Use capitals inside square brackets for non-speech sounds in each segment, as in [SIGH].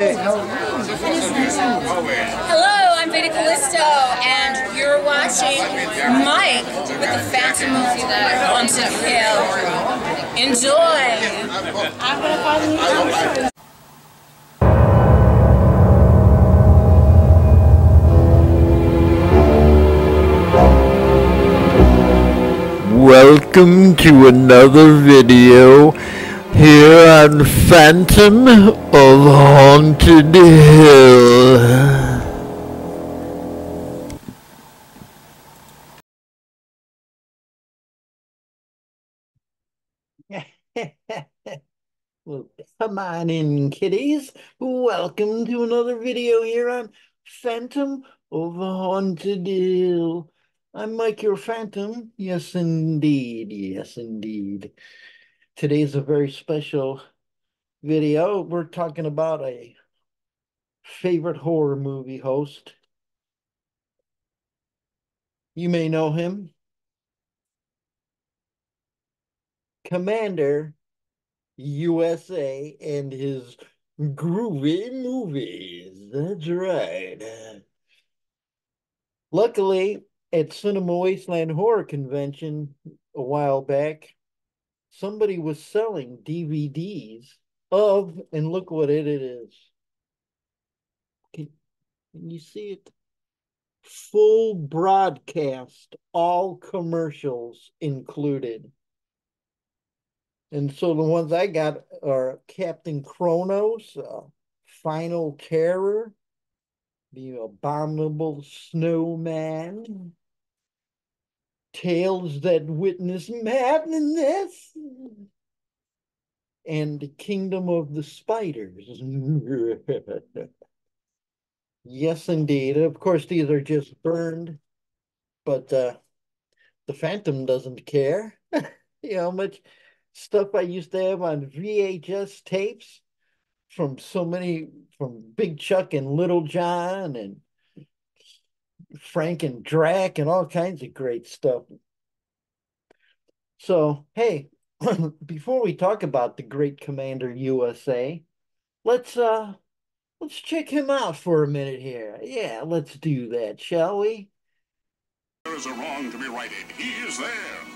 Hello, I'm Veda Callisto, and you're watching Mike with the Phantom Haunted Hill. Enjoy! I'm gonna find Welcome to another video here on Phantom of Haunted Hill. [LAUGHS] well, come on in, kiddies. Welcome to another video here on Phantom of Haunted Hill. I'm Mike, your Phantom. Yes, indeed. Yes, indeed. Today's a very special video. We're talking about a favorite horror movie host. You may know him. Commander USA and his groovy movies. That's right. Luckily, at Cinema Wasteland Horror Convention a while back, somebody was selling DVDs of, and look what it, it is. Can, can you see it? Full broadcast, all commercials included. And so the ones I got are Captain Kronos, uh, Final Terror, The Abominable Snowman, Tales That Witness Madness, and the Kingdom of the Spiders. [LAUGHS] yes, indeed. Of course, these are just burned, but uh, the Phantom doesn't care. [LAUGHS] you know how much stuff I used to have on VHS tapes from so many, from Big Chuck and Little John and Frank and Drac and all kinds of great stuff. So, hey, [LAUGHS] before we talk about the great Commander USA, let's uh let's check him out for a minute here. Yeah, let's do that, shall we? There is a wrong to be righted. He is there.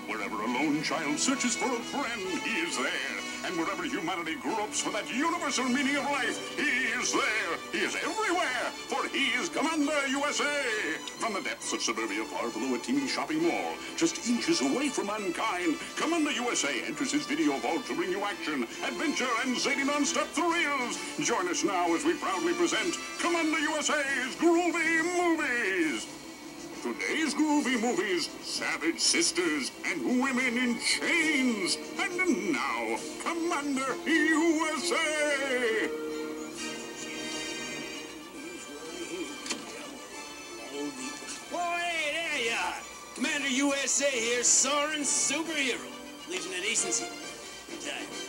Wherever a lone child searches for a friend, he is there. And wherever humanity gropes for that universal meaning of life, he is there. He is everywhere, for he is Commander USA. From the depths of suburbia far below a teeny shopping mall, just inches away from mankind, Commander USA enters his video vault to bring you action, adventure, and zany non-stop thrills. Join us now as we proudly present Commander USA's Groovy Movies. Today's groovy movies, Savage Sisters and Women in Chains. And now, Commander USA! There. Commander USA here, soaring superhero. Legion of Decency. Time.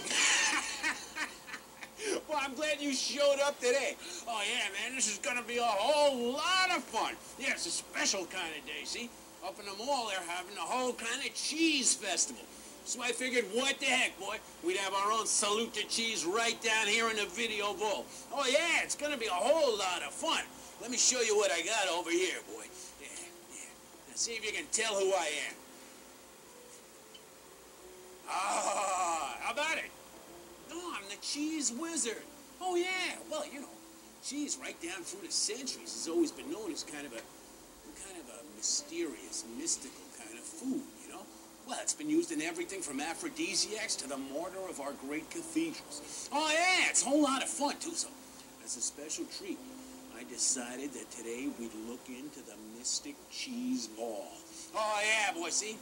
I'm glad you showed up today. Oh, yeah, man, this is gonna be a whole lot of fun. Yeah, it's a special kind of day, see? Up in the mall, they're having a whole kind of cheese festival. So I figured, what the heck, boy? We'd have our own salute to cheese right down here in the video vault. Oh, yeah, it's gonna be a whole lot of fun. Let me show you what I got over here, boy. Yeah, yeah. Now, see if you can tell who I am. Ah, how about it? No, I'm the cheese wizard. Oh, yeah. Well, you know, cheese right down through the centuries has always been known as kind of a kind of a mysterious, mystical kind of food, you know? Well, it's been used in everything from aphrodisiacs to the mortar of our great cathedrals. Oh, yeah, it's a whole lot of fun, too. So, as a special treat, I decided that today we'd look into the mystic cheese ball. Oh, yeah, boy, see?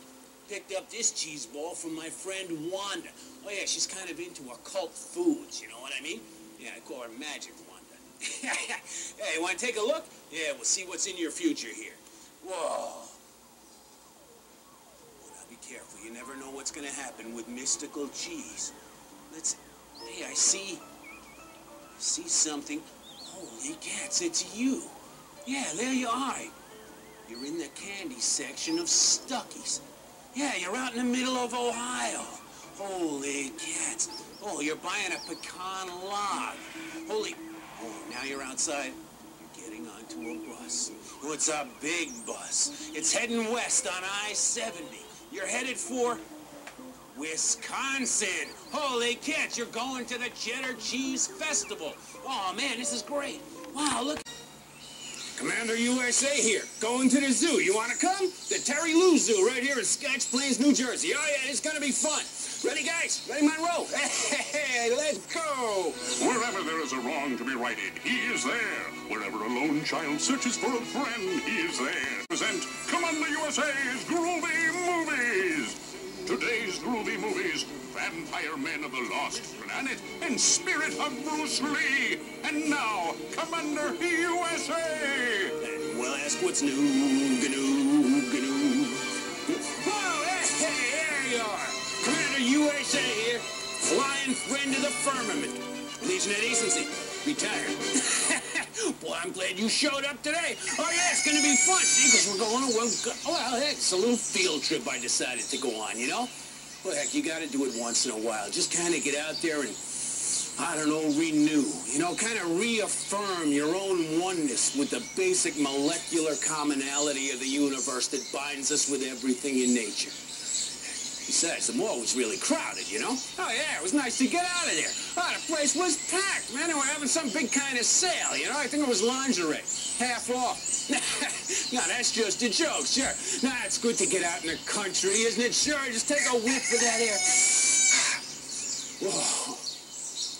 Picked up this cheese ball from my friend Wanda. Oh, yeah, she's kind of into occult foods, you know what I mean? Yeah, I call her Magic Wanda. [LAUGHS] hey, want to take a look? Yeah, we'll see what's in your future here. Whoa. Well, now be careful. You never know what's going to happen with mystical cheese. Let's... Hey, I see... I see something. Holy cats, it's you. Yeah, there you are. You're in the candy section of Stuckey's. Yeah, you're out in the middle of Ohio. Holy cats. Oh, you're buying a pecan log. Holy... Oh, now you're outside, you're getting onto a bus. Oh, it's a big bus. It's heading west on I-70. You're headed for Wisconsin. Holy cats, you're going to the Cheddar Cheese Festival. Oh, man, this is great. Wow, look. Commander USA here, going to the zoo. You want to come? The Terry Lou Zoo right here in Scotch Plains, New Jersey. Oh, yeah, it's going to be fun. Ready, guys? Ready, Monroe? [LAUGHS] Hey, let's go. Wherever there is a wrong to be righted, he is there. Wherever a lone child searches for a friend, he is there. Present Commander USA's Groovy Movies. Today's Groovy Movies, Vampire Men of the Lost Planet and Spirit of Bruce Lee. And now, Commander USA. And we'll ask what's new, gnu, gnu. Oh, hey, hey, there you are. Commander USA here, flying friend of the firmament. Legion of Decency, retired. [LAUGHS] Boy, I'm glad you showed up today. Oh, yeah, it's going to be fun. See, because we're going, oh, well, go- well, heck, it's a little field trip I decided to go on, you know? Well, heck, you got to do it once in a while. Just kind of get out there and, I don't know, renew. You know, kind of reaffirm your own oneness with the basic molecular commonality of the universe that binds us with everything in nature. Besides, the mall was really crowded, you know? Oh, yeah, it was nice to get out of there. Oh, the place was packed, man. They were having some big kind of sale, you know? I think it was lingerie. Half off. [LAUGHS] no, that's just a joke, sure. Nah, it's good to get out in the country, isn't it? Sure, just take a whiff of that air. [SIGHS] Whoa.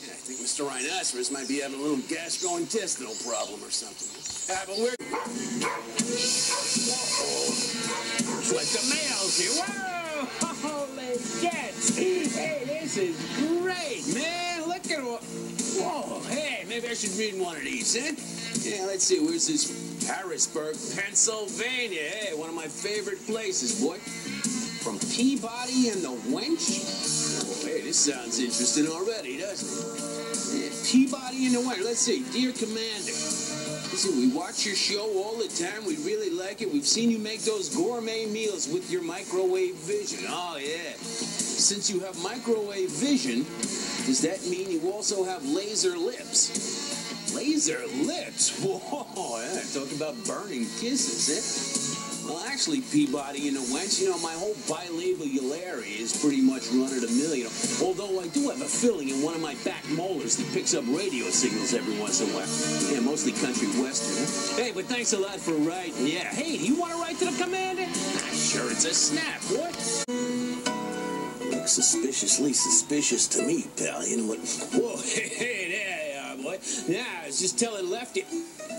Yeah, I think Mr. Rhinoceros might be having a little gastrointestinal problem or something. Uh, but we're... What the mail's here. Whoa! Holy cats! Hey, this is great, man. Look at what. Whoa! Hey, maybe I should read one of these, eh? Yeah, let's see. Where's this? Harrisburg, Pennsylvania. Hey, one of my favorite places, boy. From Peabody and the Wench. Oh, hey, this sounds interesting already, doesn't it? Yeah, Peabody and the Wench. Let's see. Dear Commander. We watch your show all the time. We really like it. We've seen you make those gourmet meals with your microwave vision. Oh, yeah. Since you have microwave vision, does that mean you also have laser lips? Laser lips? [LAUGHS] Whoa, yeah, talk about burning kisses, eh? Well, actually, Peabody and the Wench, you know, my whole bilabial area is pretty much run at a million. Although I do have a filling in one of my back molars that picks up radio signals every once in a while. Yeah, mostly country western. Hey, but thanks a lot for writing. Yeah. Hey, do you want to write to the commander? Ah, sure, it's a snap, What? Looks suspiciously suspicious to me, pal. You know what? Whoa, hey, [LAUGHS] hey, there you are, boy. Yeah, I was just telling Lefty.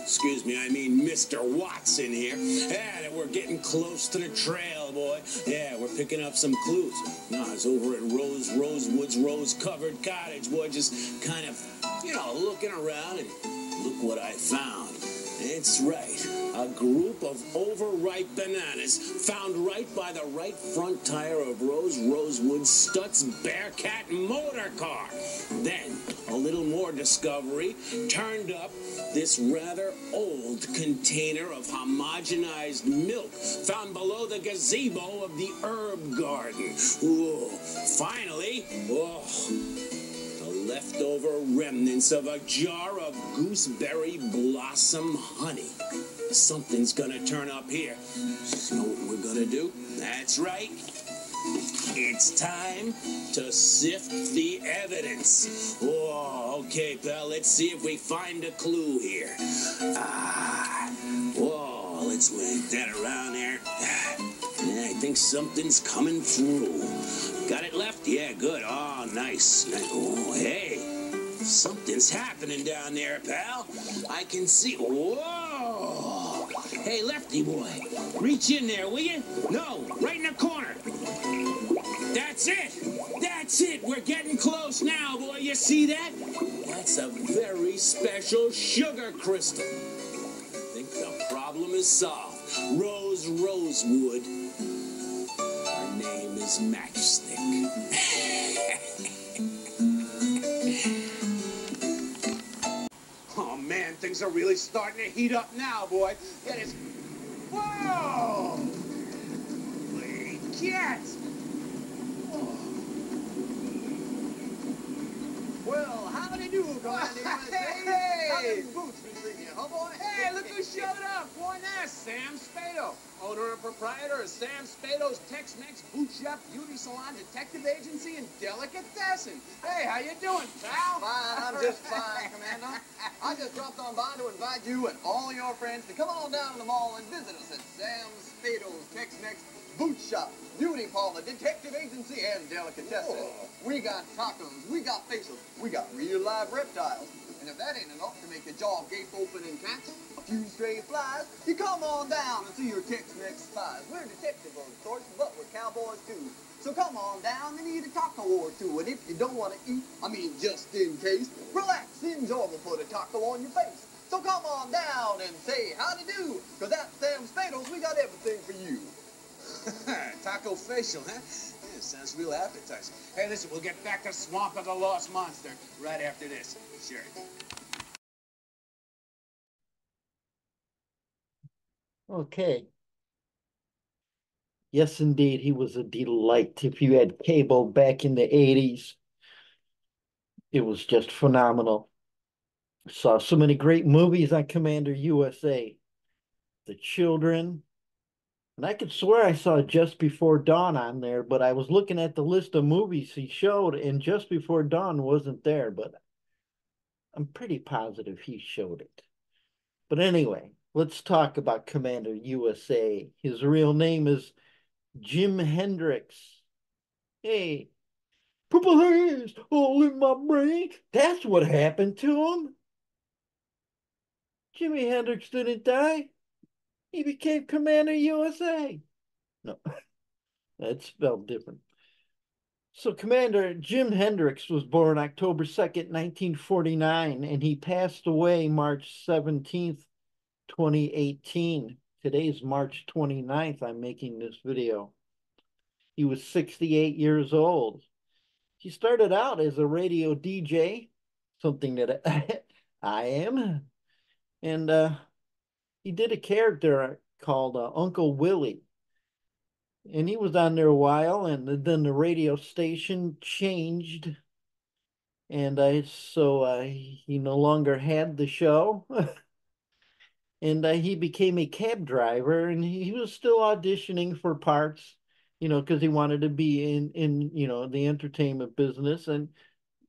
Excuse me, I mean Mr. Watson here. Yeah, we're getting close to the trail, boy. Yeah, we're picking up some clues. No, it's over at Rose Rosewood's Rose Covered Cottage, boy. Just kind of, you know, looking around and look what I found. It's right. A group of overripe bananas found right by the right front tire of Rose Rosewood Stutz Bearcat motor car. Then, a little more discovery turned up this rather old container of homogenized milk found below the gazebo of the herb garden. Finally, oh, leftover remnants of a jar of gooseberry blossom honey. Something's gonna turn up here. You know what we're gonna do? That's right. It's time to sift the evidence. Whoa, okay, pal, let's see if we find a clue here. Ah, whoa, let's wait that around there. I think something's coming through. Got it left? Yeah, good. Oh, nice. Ni- Oh, hey. Something's happening down there, pal. I can see. Whoa! Hey, lefty boy, reach in there, will you? No, right in the corner. That's it. That's it. We're getting close now, boy. You see that? That's a very special sugar crystal. I think the problem is solved. Rose Rosewood. Name is Matchstick. Oh man, things are really starting to heat up now, boy. Get it. Whoa! Holy cats! Well, how do you do, USA? Hey, Boots. Hey, look who showed up. Boy, that's Sam Spado, owner and proprietor of Sam Spado's Tex-Mex Boot Shop Beauty Salon Detective Agency and Delicatessen. Hey, how you doing, pal? Fine, I'm just fine, Commander. I just dropped on by to invite you and all your friends to come on down to the mall and visit us at Sam Spado's Tex-Mex Boot Shop, Beauty Parlor, Detective Agency, and Delicatessen. We got tacos, we got facials, we got real live reptiles. And if that ain't enough to make your jaw gape open and catch a few stray flies, you come on down and see your Tex-Mex spies. We're detectives of sorts, but we're cowboys too. So come on down and eat a taco or two. And if you don't want to eat, I mean just in case, relax, enjoy the put a taco on your face. So come on down and say howdy do, cause at Sam Spados we got everything for you. [LAUGHS] Taco facial, huh? Yeah, sounds real appetizing. Hey, listen, we'll get back to Swamp of the Lost Monster right after this. Sure. Okay. Yes, indeed, he was a delight. If you had cable back in the 80s, it was just phenomenal. Saw so many great movies on Commander USA. The Children. And I could swear I saw Just Before Dawn on there, but I was looking at the list of movies he showed, and Just Before Dawn wasn't there, but I'm pretty positive he showed it. But anyway, let's talk about Commander USA. His real name is Jim Hendricks. Hey, purple haze all in my brain. That's what happened to him. Jimi Hendrix didn't die. He became Commander USA. No, [LAUGHS] that's spelled different. So Commander Jim Hendricks was born October 2nd, 1949, and he passed away March 17th, 2018. Today's March 29th. I'm making this video. He was 68 years old. He started out as a radio DJ, something that [LAUGHS] I am. And uh, he did a character called uh, Uncle Willie. And he was on there a while, and then the radio station changed. And I, so uh, he no longer had the show. [LAUGHS] and uh, he became a cab driver and he was still auditioning for parts you know because he wanted to be in in you know the entertainment business and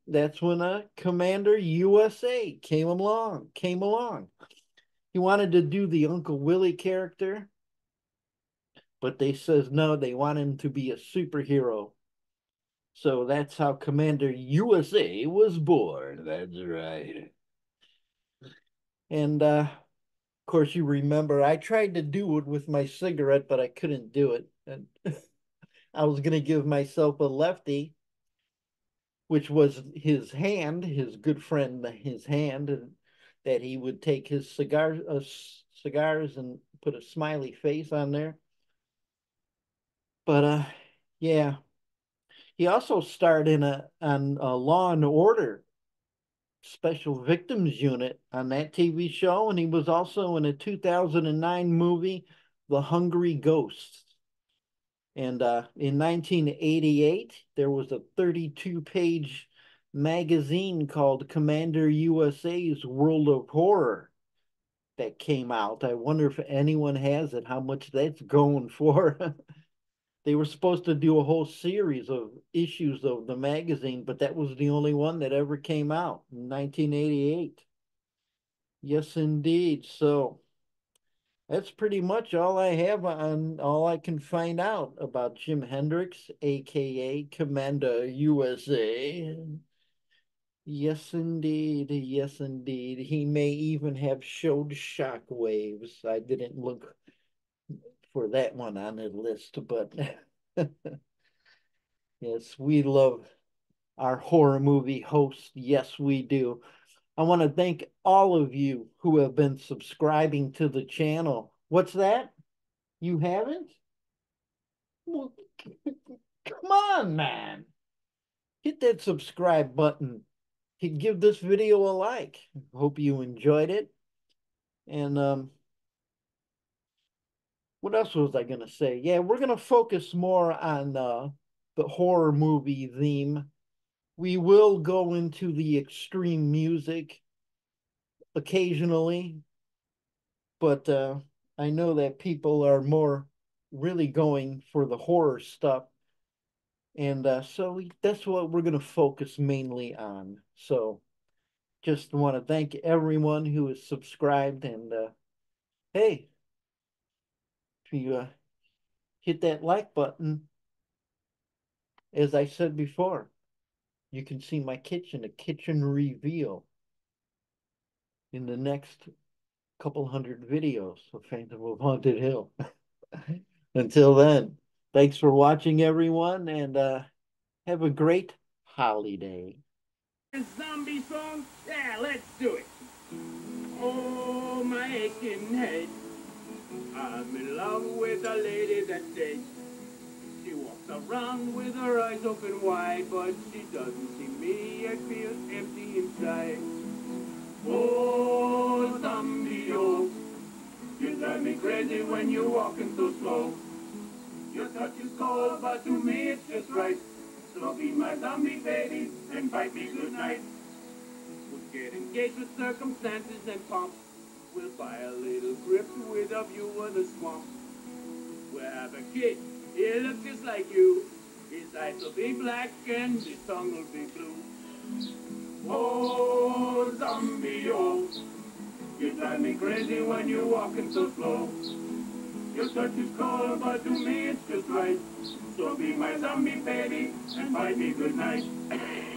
that's when uh, commander usa came along came along he wanted to do the uncle willie character but they says no they want him to be a superhero. So that's how commander usa was born. That's right. And uh of course, you remember I tried to do it with my cigarette, but I couldn't do it. And [LAUGHS] I was going to give myself a lefty, which was his hand, his good friend, his hand, and that he would take his cigar, uh, cigars and put a smiley face on there. But uh, yeah, he also starred in a on a Law and Order Special Victims Unit on that TV show, and he was also in a 2009 movie, The Hungry Ghosts. And uh, in 1988, there was a 32 page magazine called Commander USA's World of Horror that came out. I wonder if anyone has it, how much that's going for. [LAUGHS] they were supposed to do a whole series of issues of the magazine, but that was the only one that ever came out in 1988. Yes, indeed. So that's pretty much all I have on all I can find out about Jim Hendricks, aka Commander USA. Yes, indeed. Yes, indeed. He may even have showed shockwaves. I didn't look for that one on the list, but [LAUGHS] yes, we love our horror movie host. Yes, we do. I want to thank all of you who have been subscribing to the channel. What's that? You haven't? Well, [LAUGHS] come on, man. Hit that subscribe button. Give this video a like. Hope you enjoyed it. And um, what else was I going to say? Yeah, we're going to focus more on uh, the horror movie theme. We will go into the extreme music occasionally, but uh, I know that people are more really going for the horror stuff. And uh, so we, that's what we're going to focus mainly on. So just want to thank everyone who has subscribed. And uh, hey, if you uh, hit that like button, as I said before, you can see my kitchen, a kitchen reveal in the next couple hundred videos of Phantom of Haunted Hill. [LAUGHS] Until then, thanks for watching, everyone, and uh, have a great holiday. Zombie song? Yeah, let's do it. Oh, my aching head. I'm in love with a lady that's dead. She walks around with her eyes open wide, but she doesn't see me. I feel empty inside. Oh, zombie, oh, you drive me crazy when you're walking so slow. Your touch is cold, but to me it's just right. So be my zombie baby and bite me good night. We'll get engaged with circumstances and pomp. We'll buy a little grip with a view of the swamp. We'll have a kid, he'll look just like you. His eyes will be black and his tongue will be blue. Oh, zombie, oh, you drive me crazy when you're walking so slow. Your touch is cold, but to me it's just right. So be my zombie baby and bite me good night. [LAUGHS]